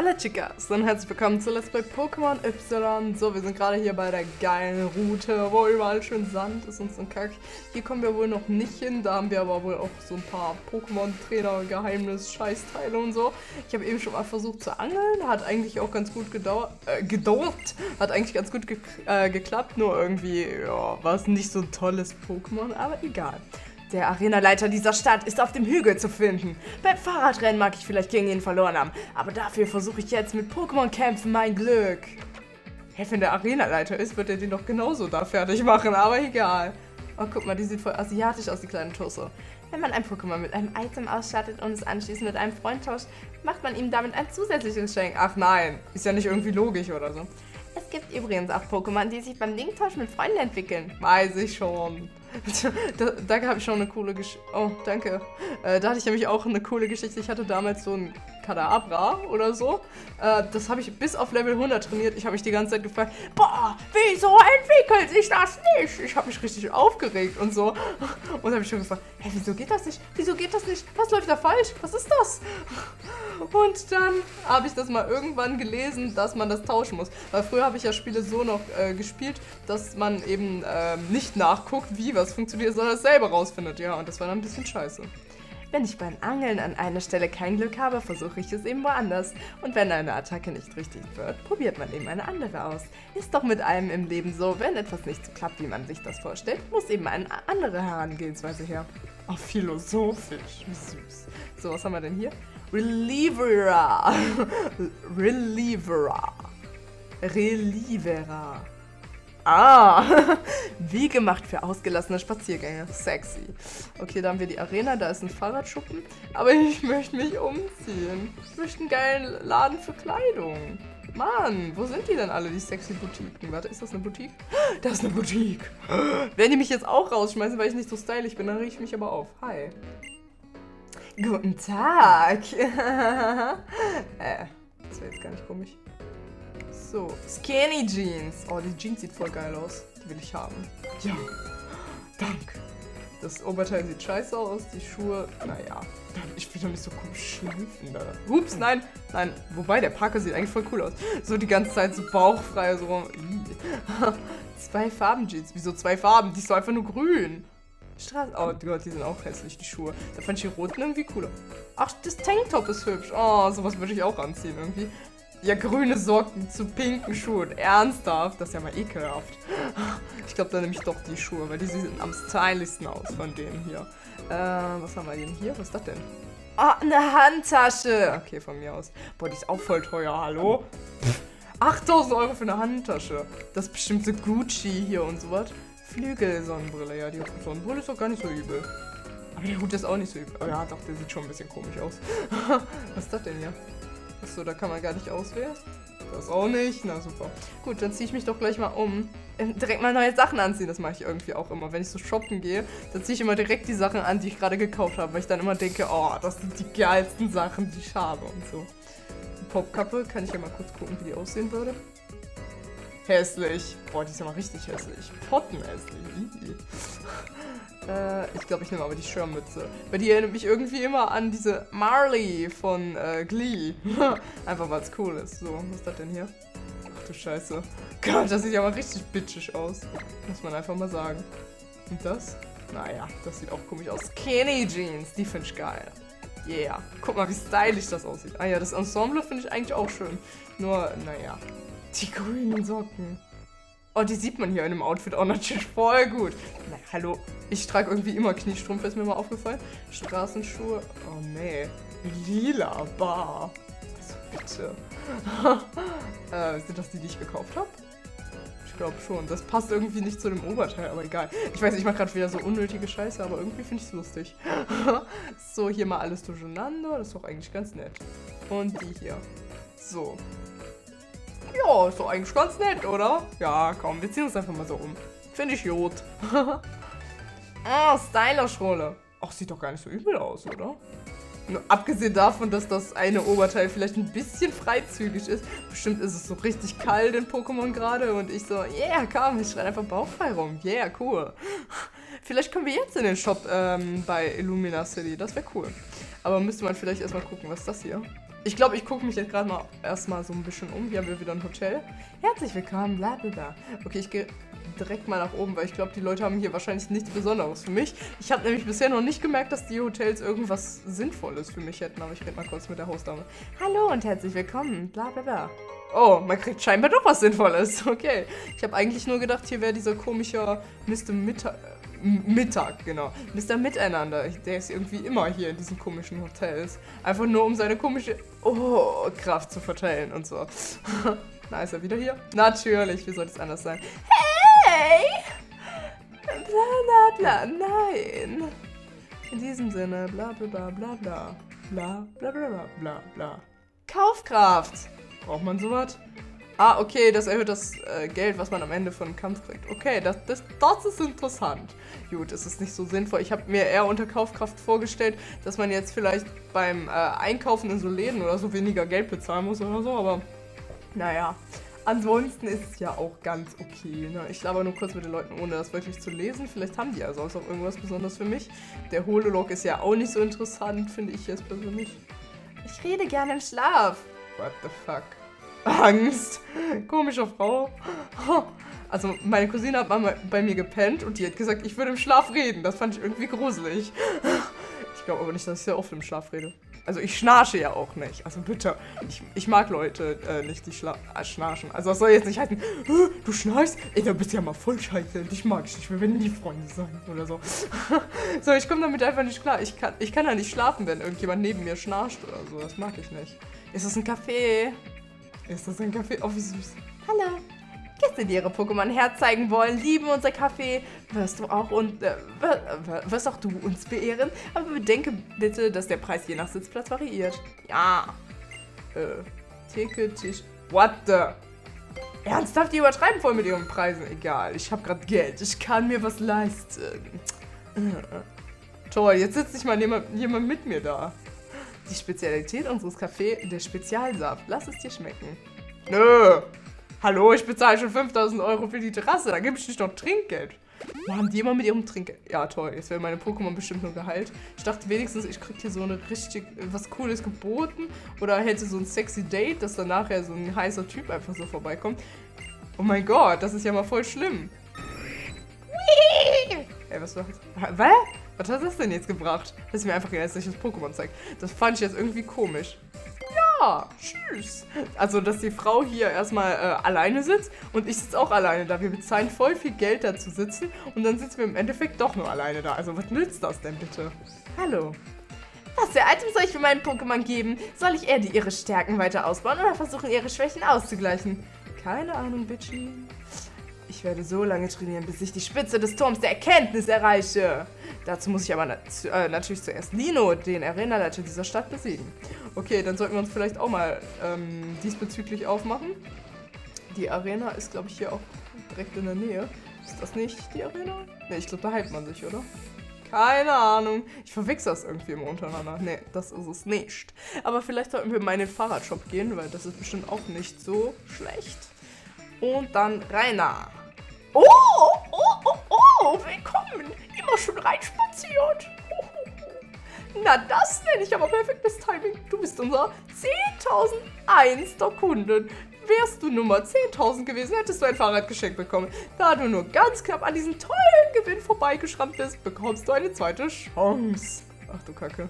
Hola Chicas und herzlich willkommen zu Let's Play Pokémon Y. So, wir sind gerade hier bei der geilen Route, wo überall schön Sand ist und so ein Kack. Hier kommen wir wohl noch nicht hin, da haben wir aber wohl auch so ein paar Pokémon-Trainer, Geheimnis, Scheißteile und so. Ich habe eben schon mal versucht zu angeln, hat eigentlich auch ganz gut gedauert, äh, gedauert, hat eigentlich ganz gut ge äh, geklappt, nur irgendwie, ja, war es nicht so ein tolles Pokémon, aber egal. Der Arenaleiter dieser Stadt ist auf dem Hügel zu finden. Beim Fahrradrennen mag ich vielleicht gegen ihn verloren haben, aber dafür versuche ich jetzt mit Pokémon-Kämpfen mein Glück. Hey, wenn der Arenaleiter ist, wird er den doch genauso da fertig machen, aber egal. Oh, guck mal, die sieht voll asiatisch aus, die kleine Tusse. Wenn man ein Pokémon mit einem Item ausstattet und es anschließend mit einem Freund tauscht, macht man ihm damit ein zusätzliches Geschenk. Ach nein, ist ja nicht irgendwie logisch oder so. Es gibt übrigens auch Pokémon, die sich beim Linktausch mit Freunden entwickeln. Weiß ich schon. da, da habe ich schon eine coole Geschichte. Oh, danke. Äh, da hatte ich nämlich auch eine coole Geschichte. Ich hatte damals so ein Kadabra oder so. Äh, das habe ich bis auf Level 100 trainiert. Ich habe mich die ganze Zeit gefragt, boah, wieso entwickelt sich das nicht? Ich habe mich richtig aufgeregt und so. Und habe ich schon gefragt, hä, wieso geht das nicht? Wieso geht das nicht? Was läuft da falsch? Was ist das? Und dann habe ich das mal irgendwann gelesen, dass man das tauschen muss. Weil früher habe ich ja Spiele so noch äh, gespielt, dass man eben äh, nicht nachguckt, wie was funktioniert, sondern es selber rausfindet. Ja, und das war dann ein bisschen scheiße. Wenn ich beim Angeln an einer Stelle kein Glück habe, versuche ich es eben woanders. Und wenn eine Attacke nicht richtig wird, probiert man eben eine andere aus. Ist doch mit allem im Leben so, wenn etwas nicht so klappt, wie man sich das vorstellt, muss eben eine andere Herangehensweise her. Oh, philosophisch. Wie süß. So, was haben wir denn hier? Relievera. Relievera. Relievera. Ah, wie gemacht für ausgelassene Spaziergänge. Sexy. Okay, da haben wir die Arena, da ist ein Fahrradschuppen. Aber ich möchte mich umziehen. Ich möchte einen geilen Laden für Kleidung. Mann, wo sind die denn alle, die sexy Boutiquen? Warte, ist das eine Boutique? Das ist eine Boutique. Werden die mich jetzt auch rausschmeißen, weil ich nicht so stylisch bin, dann rieche ich mich aber auf. Hi. Guten Tag. äh, das wäre jetzt gar nicht komisch. So, Skinny Jeans. Oh, die Jeans sieht voll geil aus. Die will ich haben. Ja, danke. Das Oberteil sieht scheiße aus, die Schuhe, naja. Ich will doch nicht so komisch schlüpfen da. Ups, nein, nein. Wobei, der Parker sieht eigentlich voll cool aus. So die ganze Zeit so bauchfrei, so rum. zwei Farben Jeans. Wieso zwei Farben? Die ist doch einfach nur grün. Straße. Oh Gott, die sind auch hässlich, die Schuhe. Da fand ich die roten irgendwie cooler. Ach, das Tanktop ist hübsch. Oh, sowas würde ich auch anziehen irgendwie. Ja, grüne Socken zu pinken Schuhen. Ernsthaft? Das ist ja mal ekelhaft. Ich glaube, da nehme ich doch die Schuhe, weil die sehen am stylischsten aus von denen hier. Äh, was haben wir denn hier? Was ist das denn? Ah, oh, eine Handtasche. Okay, von mir aus. Boah, die ist auch voll teuer, hallo? 8000 Euro für eine Handtasche. Das ist bestimmt so Gucci hier und sowas. Flügel-Sonnenbrille. Ja, die Sonnenbrille ist doch gar nicht so übel. Aber der Hut ist auch nicht so übel. Oh ja, doch, der sieht schon ein bisschen komisch aus. Was ist das denn hier? Achso, da kann man gar nicht auswählen. Das auch nicht. Na super. Gut, dann ziehe ich mich doch gleich mal um. Ähm, direkt mal neue Sachen anziehen. Das mache ich irgendwie auch immer. Wenn ich so shoppen gehe, dann ziehe ich immer direkt die Sachen an, die ich gerade gekauft habe. Weil ich dann immer denke, oh, das sind die geilsten Sachen, die ich habe und so. Die Popkappe, kann ich ja mal kurz gucken, wie die aussehen würde. Hässlich. Boah, die ist ja mal richtig hässlich. Pottenhässlich. Äh, ich glaube, ich nehme aber die Schirmmütze. Weil die erinnert mich irgendwie immer an diese Marley von äh, Glee. Einfach weil es cool ist. So, was ist das denn hier? Ach du Scheiße. Gott, das sieht ja mal richtig bitchig aus. Muss man einfach mal sagen. Und das? Naja, das sieht auch komisch aus. Skinny Jeans, die finde ich geil. Yeah. Guck mal, wie stylisch das aussieht. Ah ja, das Ensemble finde ich eigentlich auch schön. Nur, naja. Die grünen Socken. Oh, die sieht man hier in dem Outfit auch natürlich voll gut. Na, hallo, ich trage irgendwie immer Kniestrümpfe, ist mir mal aufgefallen. Straßenschuhe, oh nee. Lila Bar. Also bitte. äh, sind das die, die ich gekauft habe? Ich glaube schon. Das passt irgendwie nicht zu dem Oberteil, aber egal. Ich weiß, ich mache gerade wieder so unnötige Scheiße, aber irgendwie finde ich es lustig. so, hier mal alles durcheinander. Das ist doch eigentlich ganz nett. Und die hier. So, ja, ist doch eigentlich ganz nett, oder? Ja, komm, wir ziehen uns einfach mal so um. Finde ich gut. ah, Stylish-Rolle. Ach, sieht doch gar nicht so übel aus, oder? Nur abgesehen davon, dass das eine Oberteil vielleicht ein bisschen freizügig ist. Bestimmt ist es so richtig kalt in Pokémon gerade und ich so, yeah, komm, ich schreie einfach bauchfrei rum. Yeah, cool. Vielleicht kommen wir jetzt in den Shop ähm, bei Illumina City. Das wäre cool. Aber müsste man vielleicht erstmal gucken, was ist das hier? Ich glaube, ich gucke mich jetzt gerade mal erstmal so ein bisschen um. Hier haben wir wieder ein Hotel. Herzlich willkommen, bla bla bla. Okay, ich gehe direkt mal nach oben, weil ich glaube, die Leute haben hier wahrscheinlich nichts Besonderes für mich. Ich habe nämlich bisher noch nicht gemerkt, dass die Hotels irgendwas Sinnvolles für mich hätten, aber ich rede mal kurz mit der Hostdame. Hallo und herzlich willkommen, bla bla bla. Oh, man kriegt scheinbar doch was Sinnvolles. Okay. Ich habe eigentlich nur gedacht, hier wäre dieser komische Mr. Mittag. Mittag, genau. Mr. Miteinander. Der ist irgendwie immer hier in diesen komischen Hotels. Einfach nur, um seine komische oh, Kraft zu verteilen und so. Na, ist er wieder hier? Natürlich, wie soll es anders sein? Hey! Bla bla bla, nein. In diesem Sinne, bla bla bla bla. Bla bla bla bla bla bla. Kaufkraft! Braucht man sowas? Ah, okay, das erhöht das äh, Geld, was man am Ende von einem Kampf kriegt. Okay, das, das, das ist interessant. Gut, es ist nicht so sinnvoll. Ich habe mir eher unter Kaufkraft vorgestellt, dass man jetzt vielleicht beim äh, Einkaufen in so Läden oder so weniger Geld bezahlen muss oder so, aber naja. Ansonsten ist es ja auch ganz okay. Ne? Ich laber nur kurz mit den Leuten, ohne das wirklich zu lesen. Vielleicht haben die ja sonst auch irgendwas Besonderes für mich. Der Hololog ist ja auch nicht so interessant, finde ich jetzt persönlich. Ich rede gerne im Schlaf. What the fuck? Angst. Komische Frau. Also meine Cousine hat mal bei mir gepennt und die hat gesagt, ich würde im Schlaf reden. Das fand ich irgendwie gruselig. Ich glaube aber nicht, dass ich sehr oft im Schlaf rede. Also ich schnarche ja auch nicht. Also bitte, ich, ich mag Leute äh, nicht, die schla äh, schnarchen. Also das soll jetzt nicht heißen, du schnarchst? Ey, da bist du ja mal voll scheiße. Dich mag ich nicht, wir werden nie Freunde sein oder so. so, ich komme damit einfach nicht klar. Ich kann, ich kann ja nicht schlafen, wenn irgendjemand neben mir schnarcht oder so. Das mag ich nicht. Ist das ein Café? Ist das ein Café? Oh, wie süß. Hallo. Gäste, die ihre Pokémon herzeigen wollen, lieben unser Café, wirst du auch und äh, wirst auch du uns beehren. Aber bedenke bitte, dass der Preis je nach Sitzplatz variiert. Ja. Äh, Theke, Tisch. What the? Ernsthaft, die übertreiben voll mit ihren Preisen. Egal, ich habe gerade Geld. Ich kann mir was leisten. Toll, jetzt sitzt nicht mal jemand, jemand mit mir da. Die Spezialität unseres Cafés, der Spezialsaft. Lass es dir schmecken. Nö. Hallo, ich bezahle schon 5000 Euro für die Terrasse. Da gebe ich nicht noch Trinkgeld. Machen die immer mit ihrem Trinkgeld? Ja, toll. Jetzt werden meine Pokémon bestimmt nur geheilt. Ich dachte wenigstens, ich kriege hier so eine richtig, was Cooles geboten. Oder hätte so ein sexy Date, dass dann nachher so ein heißer Typ einfach so vorbeikommt. Oh mein Gott, das ist ja mal voll schlimm. Ey, was war das? Was? Was hat das denn jetzt gebracht? Dass mir einfach ein hässliches Pokémon zeigt. Das fand ich jetzt irgendwie komisch. Ja, tschüss. Also, dass die Frau hier erstmal äh, alleine sitzt und ich sitze auch alleine da. Wir bezahlen voll viel Geld da zu sitzen und dann sitzen wir im Endeffekt doch nur alleine da. Also, was nützt das denn bitte? Hallo. Was für Items soll ich für meinen Pokémon geben? Soll ich eher die ihre Stärken weiter ausbauen oder versuchen, ihre Schwächen auszugleichen? Keine Ahnung, Bitchy. Ich werde so lange trainieren, bis ich die Spitze des Turms der Erkenntnis erreiche. Dazu muss ich aber nat äh, natürlich zuerst Lino, den Arenaleiter dieser Stadt, besiegen. Okay, dann sollten wir uns vielleicht auch mal ähm, diesbezüglich aufmachen. Die Arena ist, glaube ich, hier auch direkt in der Nähe. Ist das nicht die Arena? Ne, ich glaube, da heilt man sich, oder? Keine Ahnung. Ich verwechsel das irgendwie immer untereinander. Ne, das ist es nicht. Aber vielleicht sollten wir mal in den Fahrradshop gehen, weil das ist bestimmt auch nicht so schlecht. Und dann Rainer. Oh, oh, oh, oh, willkommen. Immer schon reinspaziert. Na, das nenne ich aber perfektes Timing. Du bist unser 10.001. Kunde. Wärst du Nummer 10.000 gewesen, hättest du ein Fahrrad geschenkt bekommen. Da du nur ganz knapp an diesem tollen Gewinn vorbeigeschrammt bist, bekommst du eine zweite Chance. Ach du Kacke.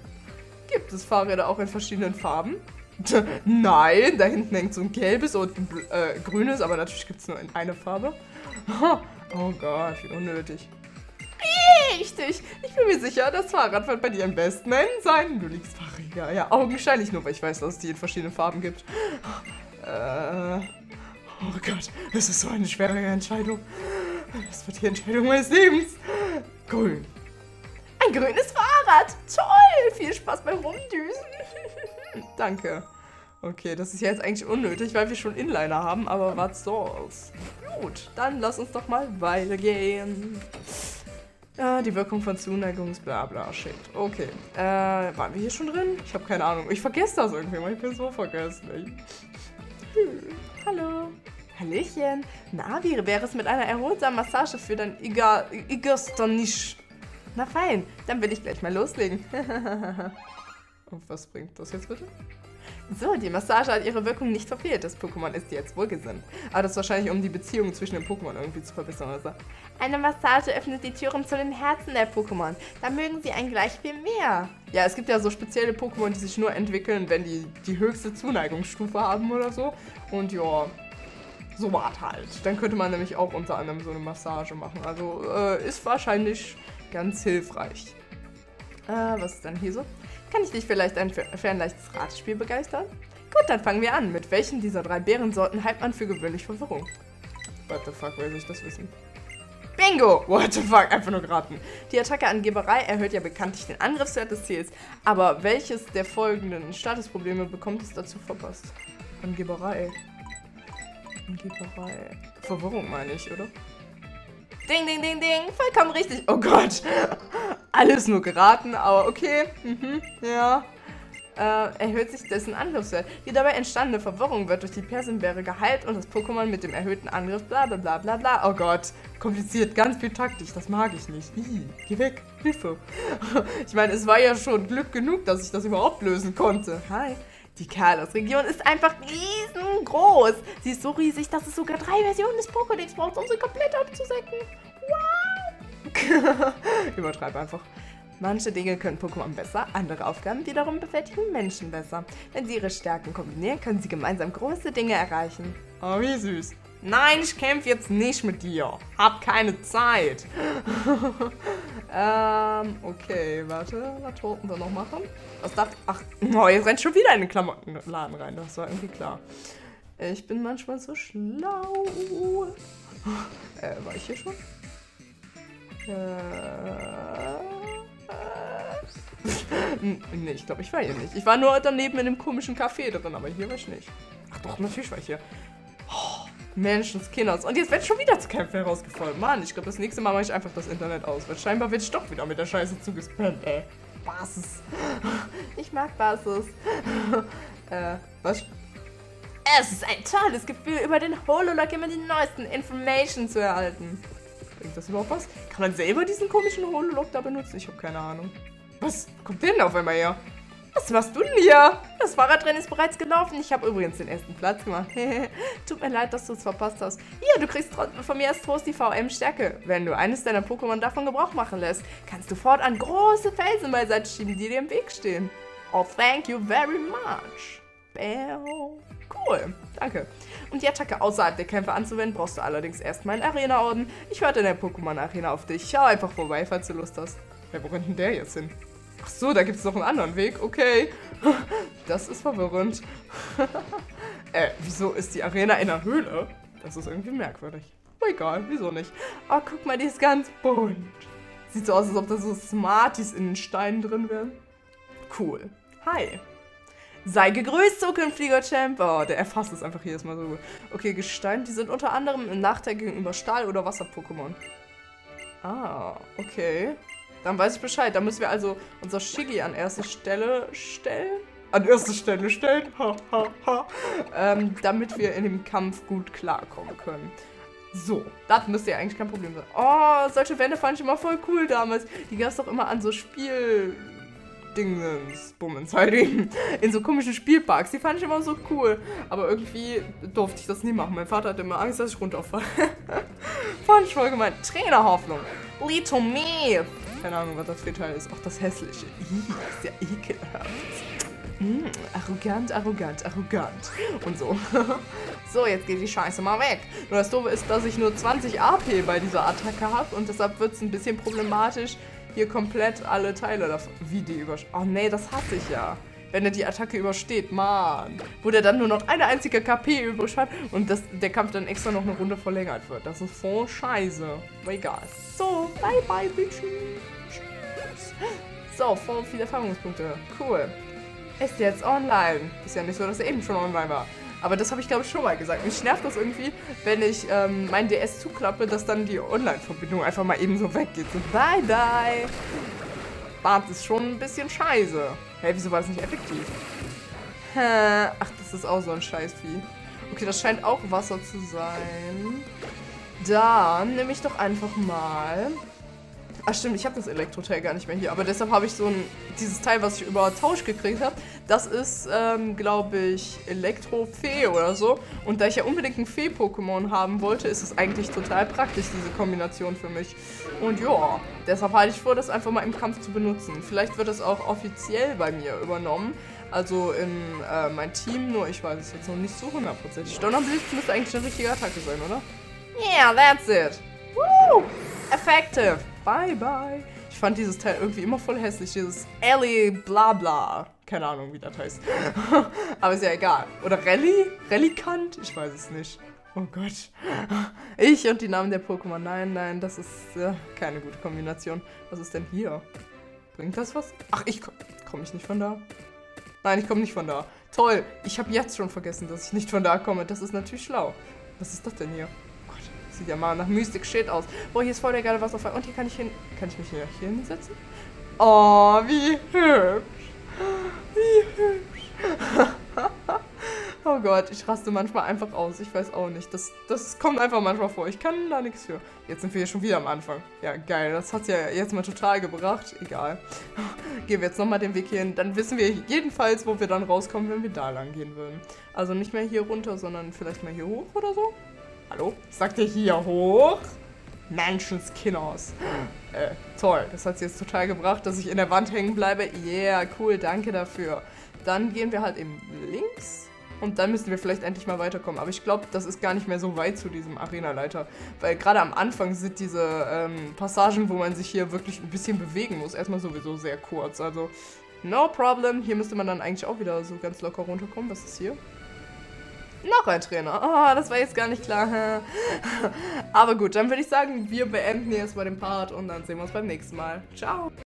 Gibt es Fahrräder auch in verschiedenen Farben? Nein, da hinten hängt so ein gelbes und ein äh, grünes, aber natürlich gibt es nur in eine Farbe. Oh Gott, wie unnötig. Richtig, ich bin mir sicher, das Fahrrad wird bei dir am besten sein. Du liegst Fahrräder. Ja, augenscheinlich nur, weil ich weiß, dass es die in verschiedenen Farben gibt. Äh, oh Gott, das ist so eine schwere Entscheidung. Das wird die Entscheidung meines Lebens. Grün. Ein grünes Fahrrad. Toll. Viel Spaß beim Rumdüsen. Danke. Okay, das ist jetzt eigentlich unnötig, weil wir schon Inliner haben, aber was soll's. Gut, dann lass uns doch mal weitergehen. Ja, die Wirkung von Zuneigungs, bla bla, shit. Okay, äh, waren wir hier schon drin? Ich habe keine Ahnung. Ich vergesse das irgendwie, weil ich bin so vergesslich. Hm. Hallo. Hallöchen. Na, wie wäre es mit einer erholsamen Massage für dein Igastonisch? Na fein, dann will ich gleich mal loslegen. Und was bringt das jetzt bitte? So, die Massage hat ihre Wirkung nicht verfehlt. Das Pokémon ist jetzt wohlgesinnt. Aber das ist wahrscheinlich, um die Beziehung zwischen den Pokémon irgendwie zu verbessern oder so. Eine Massage öffnet die Türen zu den Herzen der Pokémon. Da mögen sie einen gleich viel mehr. Ja, es gibt ja so spezielle Pokémon, die sich nur entwickeln, wenn die die höchste Zuneigungsstufe haben oder so. Und ja, so war halt. Dann könnte man nämlich auch unter anderem so eine Massage machen. Also äh, ist wahrscheinlich ganz hilfreich. Äh, was ist denn hier so? Kann ich dich vielleicht ein, für ein leichtes Ratspiel begeistern? Gut, dann fangen wir an. Mit welchen dieser drei Beerensorten hypt man für gewöhnlich Verwirrung? What the fuck, will ich das wissen? Bingo! What the fuck, einfach nur geraten. Die Attacke Angeberei erhöht ja bekanntlich den Angriffswert des Ziels, aber welches der folgenden Statusprobleme bekommt es dazu verpasst? Angeberei. Angeberei. Verwirrung meine ich, oder? Ding, ding, ding, ding. Vollkommen richtig. Oh Gott. Alles nur geraten, aber okay. Mhm, ja. Äh, erhöht sich dessen Angriffswert. Die dabei entstandene Verwirrung wird durch die Persenbeere geheilt und das Pokémon mit dem erhöhten Angriff bla bla bla bla bla. Oh Gott, kompliziert, ganz viel taktisch, das mag ich nicht. Ih, geh weg, Hilfe. ich meine, es war ja schon Glück genug, dass ich das überhaupt lösen konnte. Hi. Die Kalos-Region ist einfach riesengroß. Sie ist so riesig, dass es sogar drei Versionen des Pokédex braucht, um sie komplett abzusecken. Übertreib einfach. Manche Dinge können Pokémon besser, andere Aufgaben wiederum bewältigen Menschen besser. Wenn sie ihre Stärken kombinieren, können sie gemeinsam große Dinge erreichen. Oh, wie süß. Nein, ich kämpfe jetzt nicht mit dir. Hab keine Zeit. ähm, okay, warte. Was wollten wir noch machen? Was darf... Ach, oh, jetzt rennt schon wieder in den Klamottenladen rein. Das war irgendwie klar. Ich bin manchmal so schlau. Äh, war ich hier schon? Äh... nee, ich glaube, ich war hier nicht. Ich war nur daneben in dem komischen Café drin, aber hier war ich nicht. Ach doch, natürlich war ich hier. Oh, Menschenskinders. Und jetzt wird schon wieder zu kämpfen herausgefordert. Mann, ich glaube, das nächste Mal mache ich einfach das Internet aus, weil scheinbar wird ich doch wieder mit der Scheiße zugespammt, ey. Basis. Ich mag Basis. äh, was? Es ist ein tolles Gefühl, über den Hololog immer die neuesten Informationen zu erhalten. Bringt das überhaupt was? Kann man selber diesen komischen Hololog da benutzen? Ich habe keine Ahnung. Was kommt denn auf einmal her? Was machst du denn hier? Das Fahrradrennen ist bereits gelaufen. Ich habe übrigens den ersten Platz gemacht. Tut mir leid, dass du es verpasst hast. Hier, du kriegst von mir als Trost die VM-Stärke. Wenn du eines deiner Pokémon davon Gebrauch machen lässt, kannst du fortan große Felsen beiseite schieben, die dir im Weg stehen. Oh, thank you very much. Bam. Cool, danke. Um die Attacke außerhalb der Kämpfe anzuwenden, brauchst du allerdings erstmal einen Arena-Orden. Ich warte in der Pokémon-Arena auf dich. Schau einfach vorbei, falls du Lust hast. Ja, wo rennt denn der jetzt hin? Ach so, da gibt es noch einen anderen Weg. Okay. Das ist verwirrend. äh, wieso ist die Arena in der Höhle? Das ist irgendwie merkwürdig. Aber egal, wieso nicht? Oh, guck mal, die ist ganz bunt. Sieht so aus, als ob da so Smarties in den Steinen drin wären. Cool. Hi. Sei gegrüßt, zukünftiger Champ. Oh, der erfasst es einfach jedes Mal so gut. Okay, Gestein, die sind unter anderem im Nachteil gegenüber Stahl- oder Wasser-Pokémon. Ah, okay. Dann weiß ich Bescheid. Da müssen wir also unser Shiggy an erste Stelle stellen. An erste Stelle stellen. Ha, ha, ha. Ähm, damit wir in dem Kampf gut klarkommen können. So, das müsste ja eigentlich kein Problem sein. Oh, solche Wände fand ich immer voll cool damals. Die gab es doch immer an so Spiel... Dingens, Bummens halt eben, in so komischen Spielparks. Die fand ich immer so cool. Aber irgendwie durfte ich das nie machen. Mein Vater hatte immer Angst, dass ich runterfalle. fand ich voll gemeint. Trainerhoffnung. To me. Keine Ahnung, was das für Teil ist. Auch das hässliche. Ih, ist ja ekelhaft. Mm, arrogant, arrogant, arrogant. Und so. so, jetzt geht die Scheiße mal weg. Nur das Doofe ist, dass ich nur 20 AP bei dieser Attacke habe und deshalb wird es ein bisschen problematisch, hier komplett alle Teile davon. Wie die überstehen. Oh nee, das hasse ich ja. Wenn er die Attacke übersteht, Mann. Wo der dann nur noch eine einzige KP übrig hat und das, der Kampf dann extra noch eine Runde verlängert wird. Das ist voll scheiße. Aber egal. So, bye bye, Bitches. Tschüss. So, voll viele Erfahrungspunkte. Cool. Ist jetzt online. Ist ja nicht so, dass er eben schon online war. Aber das habe ich, glaube ich, schon mal gesagt. Mich nervt das irgendwie, wenn ich ähm, mein DS zuklappe, dass dann die Online-Verbindung einfach mal eben so weggeht. So, bye, bye. Bart ist schon ein bisschen scheiße. Hä, hey, wieso war das nicht effektiv? Hä? Ach, das ist auch so ein Scheißvieh. Okay, das scheint auch Wasser zu sein. Dann nehme ich doch einfach mal Ach stimmt, ich habe das Elektro-Teil gar nicht mehr hier. Aber deshalb habe ich so ein, dieses Teil, was ich über Tausch gekriegt habe, das ist, ähm, glaube ich, Elektro-Fee oder so. Und da ich ja unbedingt ein Fee-Pokémon haben wollte, ist es eigentlich total praktisch, diese Kombination für mich. Und ja, deshalb halte ich vor, das einfach mal im Kampf zu benutzen. Vielleicht wird es auch offiziell bei mir übernommen. Also in äh, mein Team, nur ich weiß es jetzt noch nicht so hundertprozentig. Donnerblitz müsste eigentlich eine richtige Attacke sein, oder? Yeah, that's it. Woo! Effective. Bye, bye. Ich fand dieses Teil irgendwie immer voll hässlich. Dieses Ellie Blabla. Keine Ahnung, wie das heißt. Aber ist ja egal. Oder Rally? Rallycant? Ich weiß es nicht. Oh Gott. Ich und die Namen der Pokémon. Nein, nein, das ist äh, keine gute Kombination. Was ist denn hier? Bringt das was? Ach, ich komme komm ich nicht von da. Nein, ich komme nicht von da. Toll. Ich habe jetzt schon vergessen, dass ich nicht von da komme. Das ist natürlich schlau. Was ist das denn hier? Sieht ja mal nach Mystic Shit aus. Boah, hier ist voll der geile Wasserfall. Und hier kann ich hin... Kann ich mich hier, hier hinsetzen? Oh, wie hübsch. Wie hübsch. Oh Gott, ich raste manchmal einfach aus. Ich weiß auch nicht. Das, das kommt einfach manchmal vor. Ich kann da nichts für. Jetzt sind wir hier schon wieder am Anfang. Ja, geil. Das hat ja jetzt mal total gebracht. Egal. Gehen wir jetzt nochmal den Weg hier hin. Dann wissen wir jedenfalls, wo wir dann rauskommen, wenn wir da lang gehen würden. Also nicht mehr hier runter, sondern vielleicht mal hier hoch oder so. Hallo? Sagt ihr hier hoch? Menschenskinners. Äh, toll. Das hat sie jetzt total gebracht, dass ich in der Wand hängen bleibe. Yeah, cool. Danke dafür. Dann gehen wir halt eben links und dann müssen wir vielleicht endlich mal weiterkommen. Aber ich glaube, das ist gar nicht mehr so weit zu diesem Arenaleiter. Weil gerade am Anfang sind diese ähm, Passagen, wo man sich hier wirklich ein bisschen bewegen muss, erstmal sowieso sehr kurz. Also, no problem. Hier müsste man dann eigentlich auch wieder so ganz locker runterkommen. Was ist hier? Noch ein Trainer. Oh, das war jetzt gar nicht klar. Aber gut, dann würde ich sagen, wir beenden jetzt mal den Part und dann sehen wir uns beim nächsten Mal. Ciao.